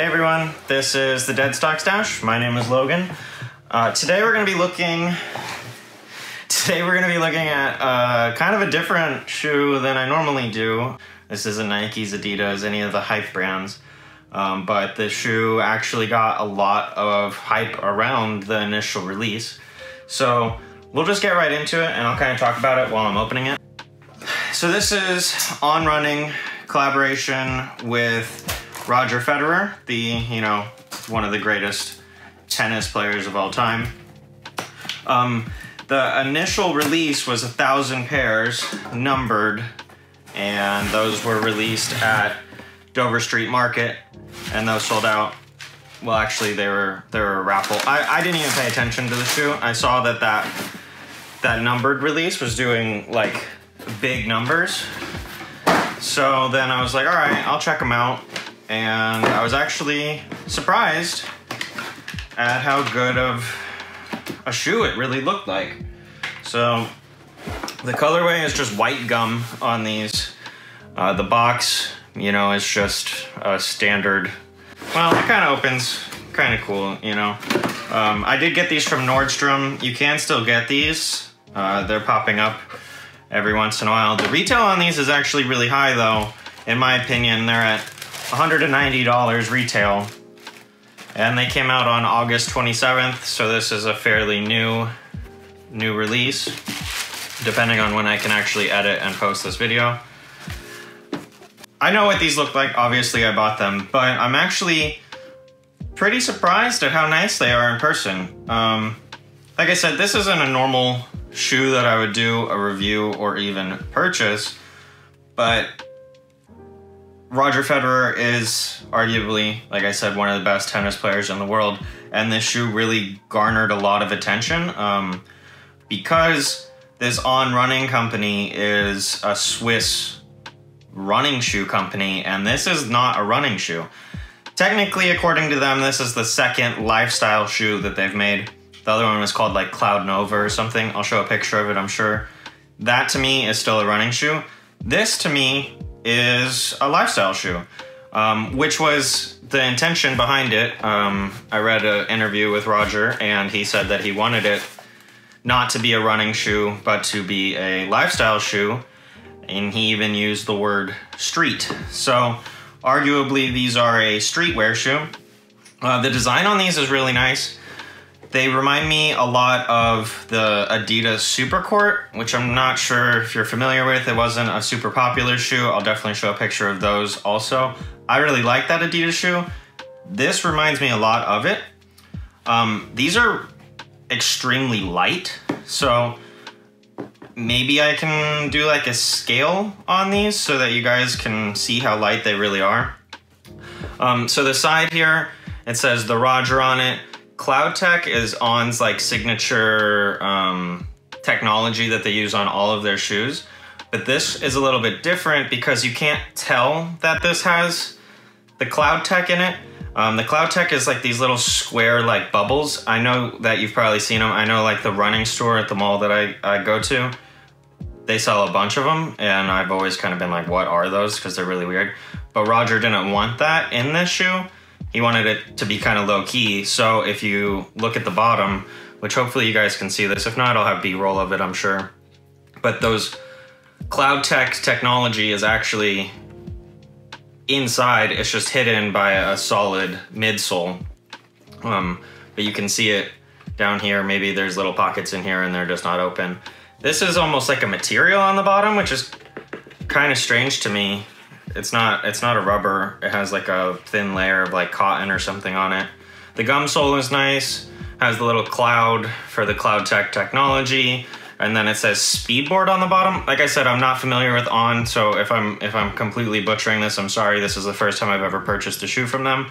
Hey everyone, this is the Deadstock Stash. My name is Logan. Uh, today we're going to be looking. Today we're going to be looking at uh, kind of a different shoe than I normally do. This isn't Nike's, Adidas, any of the hype brands. Um, but the shoe actually got a lot of hype around the initial release. So we'll just get right into it and I'll kind of talk about it while I'm opening it. So this is On Running collaboration with Roger Federer, the, you know, one of the greatest tennis players of all time. Um, the initial release was a thousand pairs, numbered, and those were released at Dover Street Market, and those sold out. Well, actually, they were they were a raffle. I, I didn't even pay attention to the shoe. I saw that that that numbered release was doing like big numbers. So then I was like, all right, I'll check them out and I was actually surprised at how good of a shoe it really looked like. So the colorway is just white gum on these. Uh, the box, you know, is just a standard. Well, it kind of opens kind of cool, you know. Um, I did get these from Nordstrom. You can still get these. Uh, they're popping up every once in a while. The retail on these is actually really high though. In my opinion, they're at $190 retail. And they came out on August 27th, so this is a fairly new new release, depending on when I can actually edit and post this video. I know what these look like, obviously I bought them, but I'm actually pretty surprised at how nice they are in person. Um, like I said, this isn't a normal shoe that I would do a review or even purchase, but Roger Federer is arguably, like I said, one of the best tennis players in the world, and this shoe really garnered a lot of attention um, because this On Running company is a Swiss running shoe company, and this is not a running shoe. Technically, according to them, this is the second lifestyle shoe that they've made. The other one was called like Cloudnova or something. I'll show a picture of it, I'm sure. That to me is still a running shoe. This to me is a lifestyle shoe, um, which was the intention behind it. Um, I read an interview with Roger, and he said that he wanted it not to be a running shoe, but to be a lifestyle shoe. And he even used the word street. So, arguably, these are a streetwear shoe. Uh, the design on these is really nice. They remind me a lot of the Adidas Supercourt, which I'm not sure if you're familiar with. It wasn't a super popular shoe. I'll definitely show a picture of those also. I really like that Adidas shoe. This reminds me a lot of it. Um, these are extremely light, so maybe I can do like a scale on these so that you guys can see how light they really are. Um, so the side here, it says the Roger on it. CloudTec is On's like signature um, technology that they use on all of their shoes. But this is a little bit different because you can't tell that this has the CloudTec in it. Um, the CloudTec is like these little square like bubbles. I know that you've probably seen them. I know like the running store at the mall that I, I go to, they sell a bunch of them. And I've always kind of been like, what are those? Because they're really weird. But Roger didn't want that in this shoe he wanted it to be kind of low key. So if you look at the bottom, which hopefully you guys can see this, if not, I'll have B-roll of it, I'm sure. But those CloudTec technology is actually inside, it's just hidden by a solid midsole. Um, but you can see it down here. Maybe there's little pockets in here and they're just not open. This is almost like a material on the bottom, which is kind of strange to me. It's not it's not a rubber. It has like a thin layer of like cotton or something on it. The gum sole is nice. Has the little cloud for the CloudTec technology. And then it says Speedboard on the bottom. Like I said, I'm not familiar with On, so if I'm if I'm completely butchering this, I'm sorry. This is the first time I've ever purchased a shoe from them.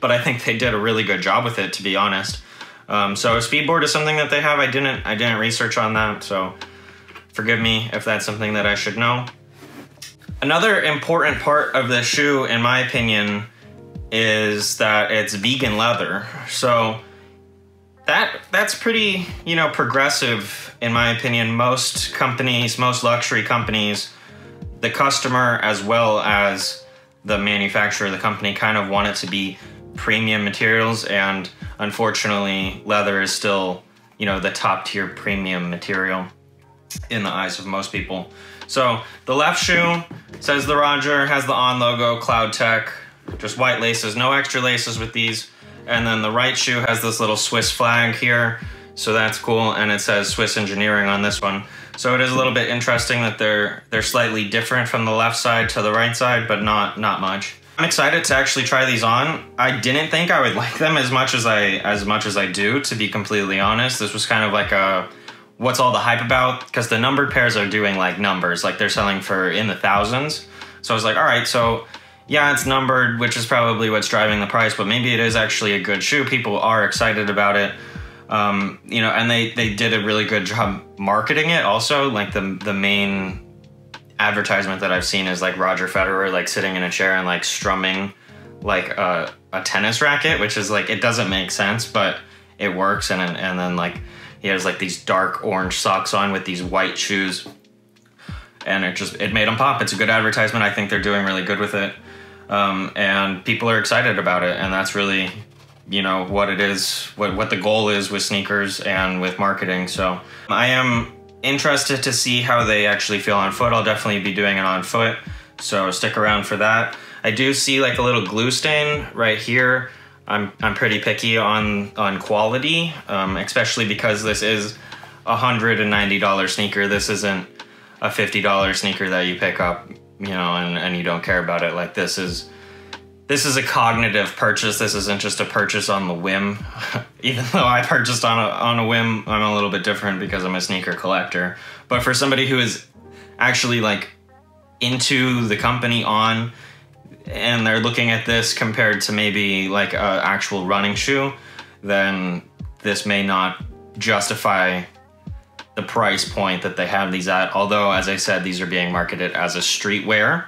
But I think they did a really good job with it, to be honest. Um, so Speedboard is something that they have. I didn't I didn't research on that, so forgive me if that's something that I should know. Another important part of the shoe, in my opinion, is that it's vegan leather. So that that's pretty, you know, progressive in my opinion. Most companies, most luxury companies, the customer as well as the manufacturer, the company, kind of want it to be premium materials, and unfortunately, leather is still, you know, the top tier premium material in the eyes of most people. So the left shoe says the Roger, has the on logo, CloudTec, just white laces, no extra laces with these. And then the right shoe has this little Swiss flag here, so that's cool, and it says Swiss Engineering on this one. So it is a little bit interesting that they're they're slightly different from the left side to the right side, but not not much. I'm excited to actually try these on. I didn't think I would like them as much as I as much as I do, to be completely honest. This was kind of like a what's all the hype about? Because the numbered pairs are doing like numbers, like they're selling for in the thousands. So I was like, all right, so yeah, it's numbered, which is probably what's driving the price, but maybe it is actually a good shoe. People are excited about it. Um, you know, and they, they did a really good job marketing it also. Like the, the main advertisement that I've seen is like Roger Federer, like sitting in a chair and like strumming like a, a tennis racket, which is like, it doesn't make sense, but it works. And, and then like, he has like these dark orange socks on with these white shoes. And it just, it made him pop. It's a good advertisement. I think they're doing really good with it. Um, and people are excited about it. And that's really, you know, what it is, what, what the goal is with sneakers and with marketing. So I am interested to see how they actually feel on foot. I'll definitely be doing it on foot. So stick around for that. I do see like a little glue stain right here. I'm, I'm pretty picky on, on quality, um, especially because this is a $190 sneaker. This isn't a $50 sneaker that you pick up, you know, and, and you don't care about it. Like this is, this is a cognitive purchase. This isn't just a purchase on the whim. Even though I purchased on a, on a whim, I'm a little bit different because I'm a sneaker collector. But for somebody who is actually like into the company on and they're looking at this compared to maybe like an actual running shoe, then this may not justify the price point that they have these at. Although, as I said, these are being marketed as a streetwear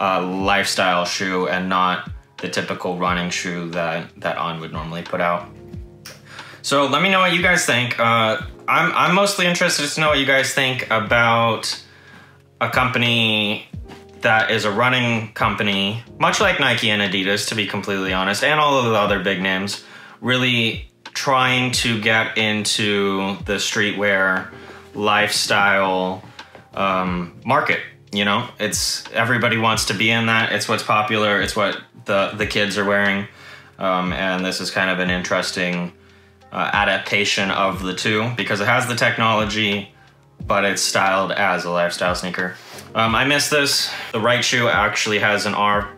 uh, lifestyle shoe and not the typical running shoe that, that On would normally put out. So let me know what you guys think. Uh, I'm, I'm mostly interested to know what you guys think about a company that is a running company, much like Nike and Adidas, to be completely honest, and all of the other big names, really trying to get into the streetwear lifestyle um, market. You know, it's everybody wants to be in that. It's what's popular. It's what the the kids are wearing, um, and this is kind of an interesting uh, adaptation of the two because it has the technology, but it's styled as a lifestyle sneaker. Um, I missed this. The right shoe actually has an R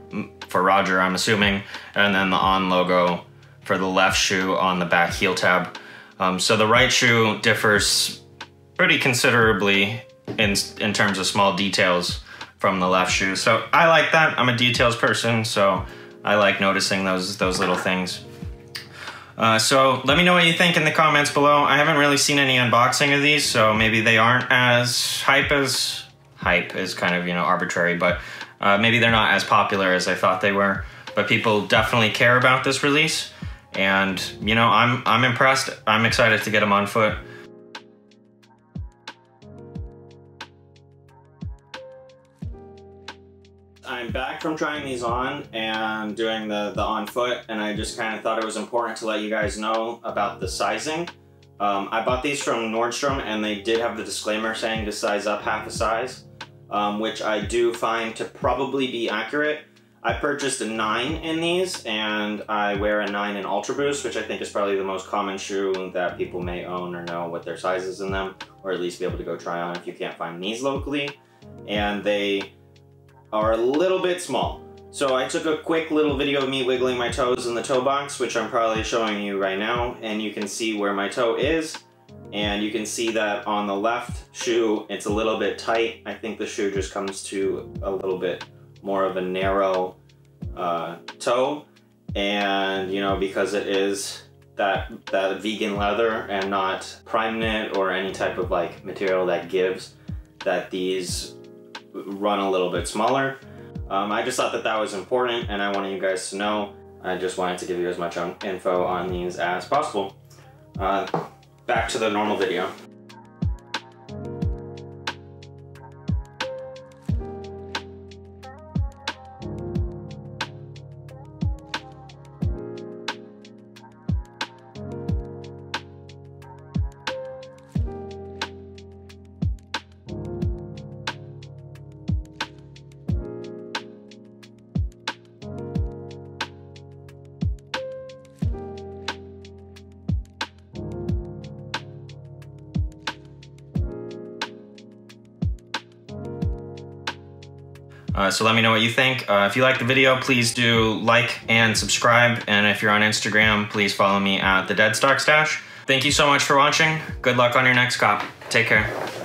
for Roger, I'm assuming, and then the on logo for the left shoe on the back heel tab. Um, so the right shoe differs pretty considerably in, in terms of small details from the left shoe. So I like that. I'm a details person, so I like noticing those, those little things. Uh, so let me know what you think in the comments below. I haven't really seen any unboxing of these, so maybe they aren't as hype as hype is kind of you know arbitrary, but uh, maybe they're not as popular as I thought they were. But people definitely care about this release, and you know I'm I'm impressed. I'm excited to get them on foot. I'm back from trying these on and doing the, the on foot and I just kind of thought it was important to let you guys know about the sizing. Um, I bought these from Nordstrom and they did have the disclaimer saying to size up half a size um, which I do find to probably be accurate. I purchased a 9 in these, and I wear a 9 in Ultra Boost, which I think is probably the most common shoe that people may own or know what their size is in them, or at least be able to go try on if you can't find these locally. And they are a little bit small. So I took a quick little video of me wiggling my toes in the toe box, which I'm probably showing you right now, and you can see where my toe is. And you can see that on the left shoe, it's a little bit tight. I think the shoe just comes to a little bit more of a narrow uh, toe. And, you know, because it is that, that vegan leather and not Primeknit or any type of like material that gives, that these run a little bit smaller. Um, I just thought that that was important and I wanted you guys to know. I just wanted to give you as much info on these as possible. Uh, back to the normal video. Uh, so let me know what you think. Uh, if you like the video, please do like and subscribe. And if you're on Instagram, please follow me at the Deadstock Stash. Thank you so much for watching. Good luck on your next cop. Take care.